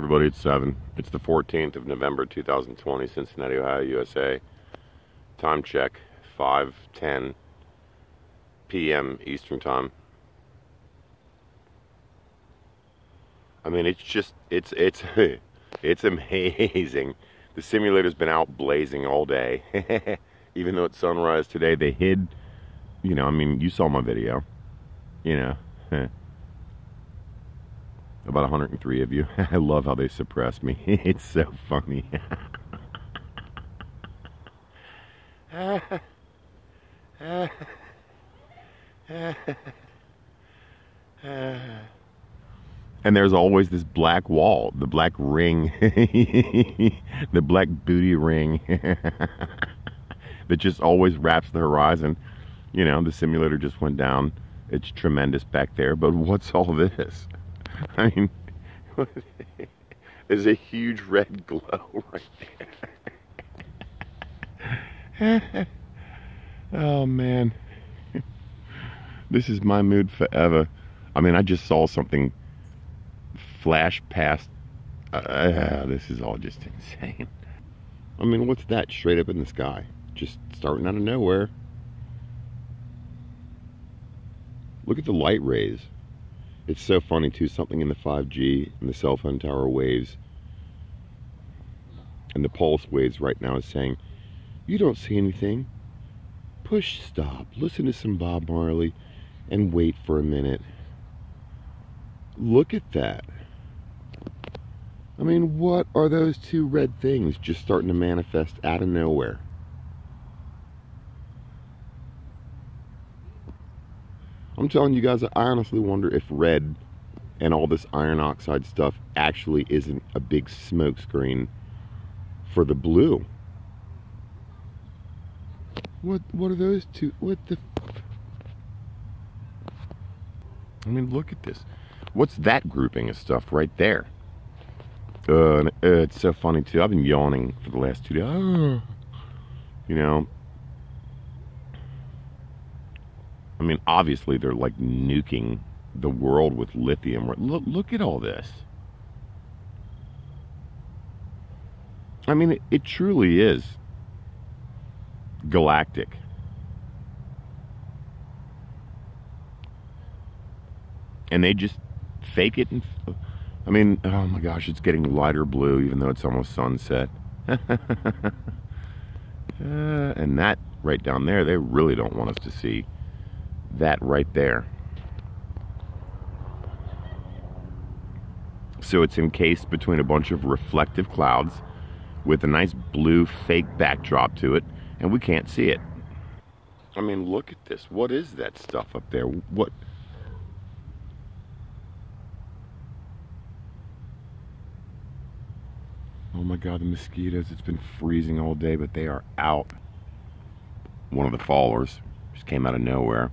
Everybody, it's 7. It's the 14th of November 2020, Cincinnati, Ohio, USA. Time check, 5.10 p.m. Eastern Time. I mean, it's just, it's, it's, it's amazing. The simulator's been out blazing all day. Even though it's sunrise today, they hid, you know, I mean, you saw my video, you know. about 103 of you. I love how they suppress me. It's so funny. and there's always this black wall, the black ring, the black booty ring that just always wraps the horizon. You know, the simulator just went down. It's tremendous back there, but what's all this? I mean, there's a huge red glow right there. oh man, this is my mood forever. I mean, I just saw something flash past. Uh, this is all just insane. I mean, what's that straight up in the sky? Just starting out of nowhere. Look at the light rays. It's so funny too, something in the 5G and the cell phone tower waves and the pulse waves right now is saying, you don't see anything. Push stop, listen to some Bob Marley and wait for a minute. Look at that. I mean, what are those two red things just starting to manifest out of nowhere? I'm telling you guys, I honestly wonder if red and all this iron oxide stuff actually isn't a big smokescreen for the blue. What what are those two? What the? I mean, look at this. What's that grouping of stuff right there? Uh, uh, it's so funny too. I've been yawning for the last two days. You know, I mean, obviously they're like nuking the world with lithium. Look, look at all this. I mean, it, it truly is galactic. And they just fake it. And, I mean, oh my gosh, it's getting lighter blue even though it's almost sunset. uh, and that right down there, they really don't want us to see that right there. So it's encased between a bunch of reflective clouds with a nice blue fake backdrop to it, and we can't see it. I mean, look at this. What is that stuff up there? What? Oh my God, the mosquitoes. It's been freezing all day, but they are out. One of the followers just came out of nowhere.